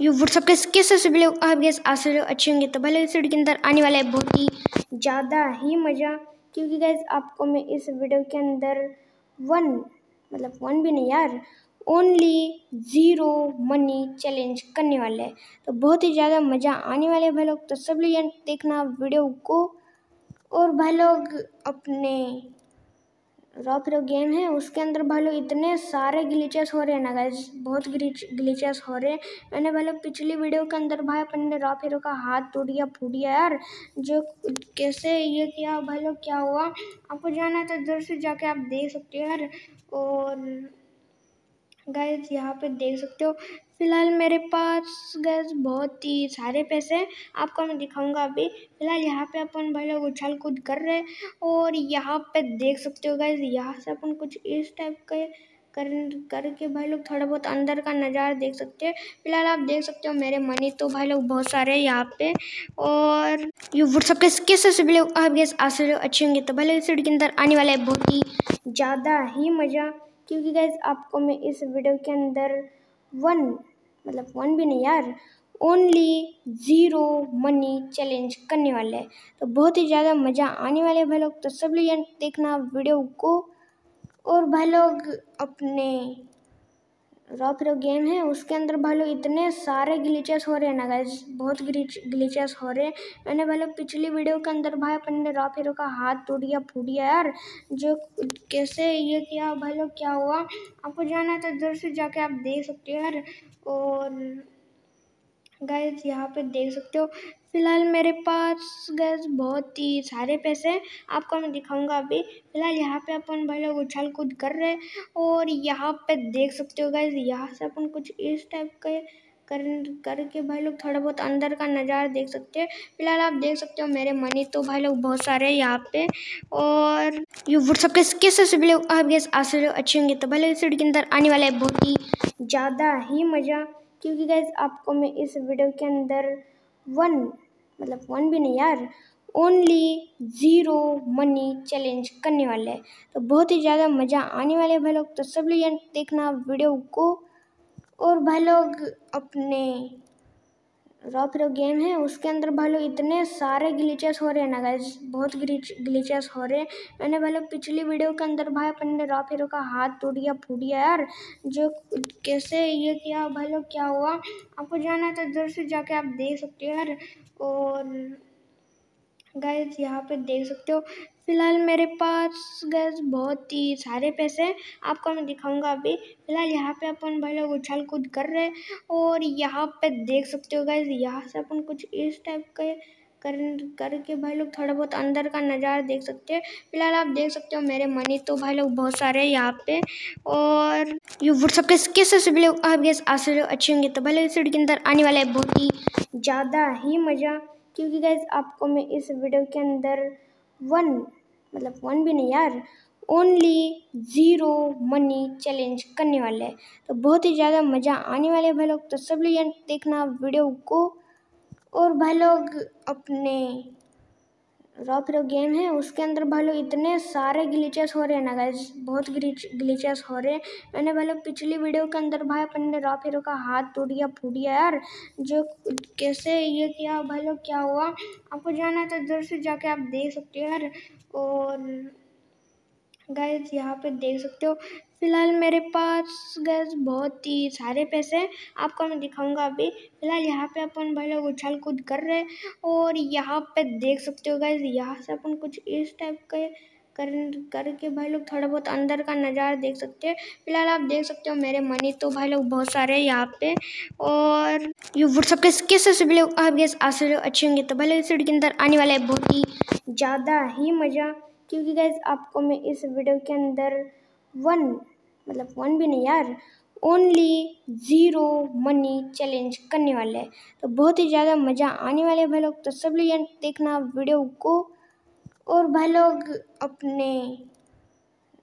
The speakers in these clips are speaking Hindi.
यू व्हाट्सअप के कैसे सभी लोग आप गैस आज लोग अच्छे होंगे तो भले इस वीडियो के अंदर आने वाला है बहुत ही ज़्यादा ही मज़ा, क्योंकि गैस आपको मैं इस वीडियो के अंदर वन मतलब वन भी नहीं यार ओनली ज़ीरो मनी चैलेंज करने वाले हैं। तो बहुत ही ज़्यादा मज़ा आने वाले है भाई लोग तो सब लोग देखना वीडियो को, और भाई लोग अपने रॉ रॉक गेम है, उसके अंदर भाई इतने सारे ग्लीचेस हो रहे हैं ना गाइज़ बहुत ग्लीचेस हो रहे हैं। मैंने भाई लोग पिछली वीडियो के अंदर भाई अपन ने रॉक हीरो का हाथ टूट गया फूट गया यार, जो कैसे ये किया भाई क्या हुआ? आपको जाना है तो इधर से जाके आप देख सकते हो यार, और गाइज़ यहाँ पे देख सकते हो, फ़िलहाल मेरे पास गैस बहुत ही सारे पैसे हैं। आपको मैं दिखाऊँगा अभी। फ़िलहाल यहाँ पे अपन भाई लोग उछाल कूद कर रहे हैं और यहाँ पे देख सकते हो गैस यहाँ से अपन कुछ इस टाइप के कर, करके भाई लोग थोड़ा बहुत अंदर का नज़ारा देख सकते हैं। फ़िलहाल आप देख सकते हो, मेरे मनी तो भाई लोग बहुत सारे हैं यहाँ पे। और यू व्हाट्सअप के कैसे सभी लोग, आप गैस आज लोग अच्छे होंगे। तो भाई लोग इस वीडियो के अंदर आने वाला है, बहुत ही ज़्यादा ही मज़ा। क्योंकि गैस आपको मैं इस वीडियो के अंदर वन मतलब वन भी नहीं यार ओनली ज़ीरो मनी चैलेंज करने वाले हैं। तो बहुत ही ज़्यादा मज़ा आने वाले भाई लोग। तो सब लोग देखना वीडियो को और भाई लोग अपने रॉ प्रो गेम है, उसके अंदर भाई इतने सारे ग्लीचेस हो रहे हैं ना गाइज़ बहुत ग्लीचेस हो रहे हैं। मैंने भाई पिछली वीडियो के अंदर भाई अपन ने रॉ प्रो का हाथ टूट गया फूट गया यार। जो कैसे ये किया भाई क्या हुआ? आपको जाना है तो इधर से जाके आप देख सकते हो यार। और गाइज़ यहाँ पे देख सकते हो, फ़िलहाल मेरे पास गैस बहुत ही सारे पैसे हैं। आपको मैं दिखाऊँगा अभी। फ़िलहाल यहाँ पे अपन भाई लोग उछाल कूद कर रहे हैं और यहाँ पे देख सकते हो गैस यहाँ से अपन कुछ इस टाइप के कर, करके भाई लोग थोड़ा बहुत अंदर का नज़ारा देख सकते हैं। फ़िलहाल आप देख सकते हो, मेरे मनी तो भाई लोग बहुत सारे हैं यहाँ पे। और ये व्हाट्सअप के कैसे सभी लोग आप गैस आज लोग अच्छे होंगे तो भाई लोग इस वीडियो के अंदर आने वाला है। बहुत ही ज़्यादा ही मज़ा क्योंकि गैस आपको मैं इस वीडियो के अंदर वन मतलब वन भी नहीं यार ओनली ज़ीरो मनी चैलेंज करने वाले हैं। तो बहुत ही ज़्यादा मज़ा आने वाले भाई लोग। तो सब लोग देखना वीडियो को और भाई लोग अपने रॉ प्रो गेम है, उसके अंदर भाई लोग इतने सारे ग्लिचेस हो रहे हैं ना गाइज़ बहुत ग्लिचेस हो रहे हैं। मैंने भाई लोग पिछली वीडियो के अंदर भाई अपन ने रॉ प्रो का हाथ टूट गया फूट गया यार। जो, कैसे ये किया भाई लोग क्या हुआ? आपको जाना है तो इधर से जाके आप देख सकते हो यार। और गाइज़ यहाँ पे देख सकते हो फ़िलहाल मेरे पास गैस बहुत ही सारे पैसे हैं। आपको मैं दिखाऊँगा अभी। फ़िलहाल यहाँ पे अपन भाई लोग उछाल कूद कर रहे हैं और यहाँ पे देख सकते हो गैस यहाँ से अपन कुछ इस टाइप के कर, करके भाई लोग थोड़ा बहुत अंदर का नज़ारा देख सकते हैं। फ़िलहाल आप देख सकते हो मेरे मनी तो भाई लोग बहुत सारे हैं यहाँ पे। और यू व्हाट्सअप के कैसे सभी लोग, आप गैस आज लोग अच्छे होंगे तो भाई इस वीडियो के अंदर आने वाला है बहुत ही ज़्यादा ही मज़ा। क्योंकि गैस आपको मैं इस वीडियो के अंदर वन मतलब वन भी नहीं यार ओनली ज़ीरो मनी चैलेंज करने वाले हैं। तो बहुत ही ज़्यादा मज़ा आने वाले भाई लोग। तो सब लोग देखना वीडियो को और भाई लोग अपने रॉ प्रो गेम है, उसके अंदर भाई इतने सारे ग्लिचेस हो रहे हैं ना गाइज़ बहुत ग्लिचेस हो रहे हैं। मैंने भाई लोग पिछली वीडियो के अंदर भाई अपन ने रॉ प्रो का हाथ टूट गया फूट गया यार। जो कैसे ये किया भाई क्या हुआ? आपको जाना है तो इधर से जाके आप देख सकते हो यार। और गाइज़ यहाँ पे देख सकते हो फ़िलहाल मेरे पास, गैस बहुत ही सारे पैसे हैं। आपको मैं दिखाऊँगा अभी। फ़िलहाल यहाँ पे अपन भाई लोग उछाल कूद कर रहे हैं और यहाँ पे देख सकते हो, गैस यहाँ से अपन कुछ इस टाइप के कर, करके भाई लोग थोड़ा बहुत अंदर का नज़ारा देख सकते हैं। फ़िलहाल आप देख सकते हो, मेरे मनी तो भाई लोग बहुत सारे हैं यहाँ पे। और यू व्हाट्सअप के कैसे सभी लोग, आप गैस आज लोग अच्छे होंगे तो भाई इस वीडियो के अंदर आने वाला है बहुत ही ज़्यादा ही मज़ा। क्योंकि गैस आपको मैं इस वीडियो के अंदर वन मतलब वन भी नहीं यार ओनली ज़ीरो मनी चैलेंज करने वाले हैं। तो बहुत ही ज़्यादा मज़ा आने वाले भाई लोग। तो सब लोग देखना वीडियो को। और भाई लोग अपने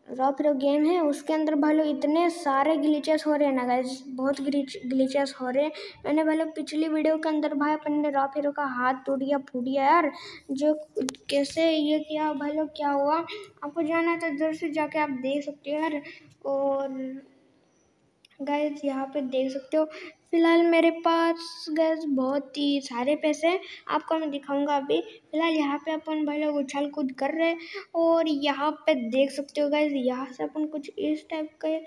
रॉ प्रो गेम है, उसके अंदर भाई लोग इतने सारे ग्लिचेस हो रहे हैं ना गाइज़ बहुत ग्लिचेस हो रहे हैं। मैंने भाई लोग पिछली वीडियो के अंदर भाई अपन ने रॉ प्रो का हाथ टूट गया फूट गया यार। जो कैसे ये किया, भाई लोग क्या हुआ? आपको जाना है तो इधर से जाके आप देख सकते हो यार। और गैस यहाँ पे देख सकते हो, फ़िलहाल मेरे पास गैस बहुत ही सारे पैसे हैं। आपको मैं दिखाऊँगा अभी। फ़िलहाल यहाँ पे अपन भाई लोग उछाल कूद कर रहे हैं और यहाँ पे देख सकते हो गैस यहाँ से अपन कुछ इस टाइप के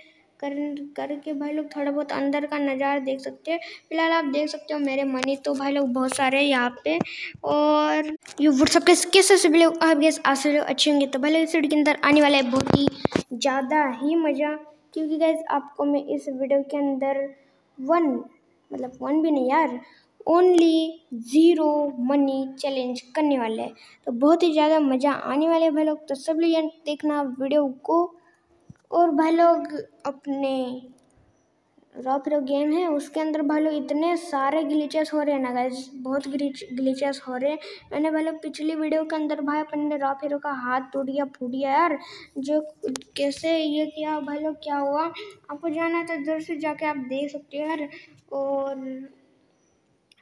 कर, करके भाई लोग थोड़ा बहुत अंदर का नज़ारा देख सकते हैं। फ़िलहाल आप देख सकते हो मेरे मनी तो भाई लोग बहुत सारे हैं यहाँ पे। और ये व्हाट्सअप के, कैसे से भी लोग आप गैस आज लोग अच्छे होंगे तो भाई लोग इस वीडियो के अंदर आने वाला है बहुत ही ज़्यादा ही मज़ा। क्योंकि गैस आपको मैं इस वीडियो के अंदर वन मतलब वन भी नहीं यार ओनली ज़ीरो मनी चैलेंज करने वाले हैं। तो बहुत ही ज़्यादा मज़ा आने वाले हैं भाई लोग तो सब लोग देखना वीडियो को। और भाई लोग अपने रॉ प्रो गेम है, उसके अंदर भाई लोग इतने सारे ग्लिचेस हो रहे हैं ना गाइज़ बहुत ग्लिचेस हो रहे हैं। मैंने भाई लोग पिछली वीडियो के अंदर भाई अपन ने रॉ प्रो का हाथ टूट गया फूट गया यार। जो कैसे ये किया, भाई लोग क्या हुआ? आपको जाना है तो इधर से जाके आप देख सकते हो यार। और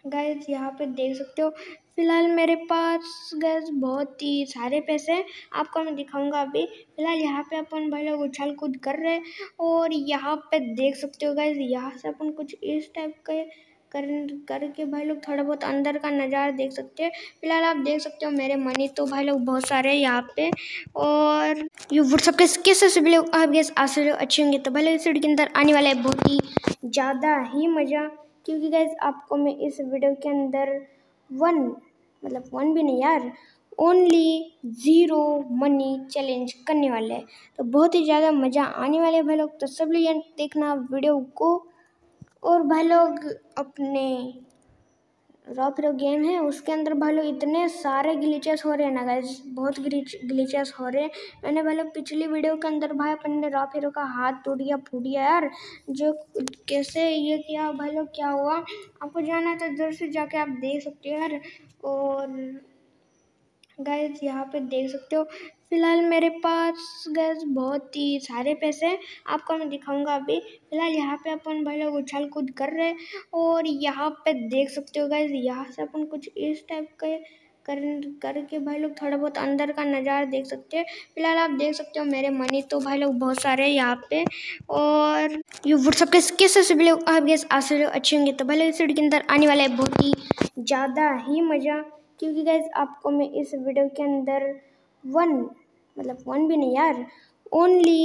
गाइज़ यहाँ पे देख सकते हो, फ़िलहाल मेरे पास गैस बहुत ही सारे पैसे हैं। आपको मैं दिखाऊँगा अभी। फ़िलहाल यहाँ पे अपन भाई लोग उछल कूद कर रहे हैं और यहाँ पे देख सकते हो गैस यहाँ से अपन कुछ इस टाइप के कर, करके भाई लोग थोड़ा बहुत अंदर का नज़ारा देख सकते हैं। फ़िलहाल आप देख सकते हो, मेरे मनी तो भाई लोग बहुत सारे हैं यहाँ पे। और ये व्हाट्सअप के कैसे से भी लोग आप गैस आज लोग अच्छे होंगे। तो भाई लोग इस वीडियो के अंदर आने वाला है, बहुत ही ज़्यादा ही मज़ा। क्योंकि गैस आपको मैं इस वीडियो के अंदर वन मतलब वन भी नहीं यार ओनली ज़ीरो मनी चैलेंज करने वाले हैं। तो बहुत ही ज़्यादा मज़ा आने वाले भाई लोग। तो सब लोग देखना वीडियो को और भाई लोग अपने रॉ प्रो गेम है, उसके अंदर भाई इतने सारे ग्लीचेस हो रहे हैं ना गाइज़ बहुत ग्लीचेस हो रहे हैं। मैंने भाई पिछली वीडियो के अंदर भाई अपन ने रॉ प्रो का हाथ टूट गया फूट गया यार। जो कैसे ये किया भाई क्या हुआ? आपको जाना है तो इधर से जाके आप देख सकते हो यार। और गाइज़ यहाँ पे देख सकते हो, फ़िलहाल मेरे पास गैस बहुत ही सारे पैसे हैं। आपको मैं दिखाऊँगा अभी। फ़िलहाल यहाँ पे अपन भाई लोग उछल कूद कर रहे हैं और यहाँ पे देख सकते हो गैस यहाँ से अपन कुछ इस टाइप के कर, करके भाई लोग थोड़ा बहुत अंदर का नज़ारा देख सकते हैं। फ़िलहाल आप देख सकते हो, मेरे मनी तो भाई लोग बहुत सारे हैं यहाँ पे। और ये व्हाट्सअप के कैसे से भी लोग, आप गैस आज लोग अच्छे होंगे। तो भाई लोग इस वीडियो के अंदर आने वाला है, बहुत ही ज़्यादा ही मज़ा। क्योंकि गैस आपको मैं इस वीडियो के अंदर वन मतलब वन भी नहीं यार ओनली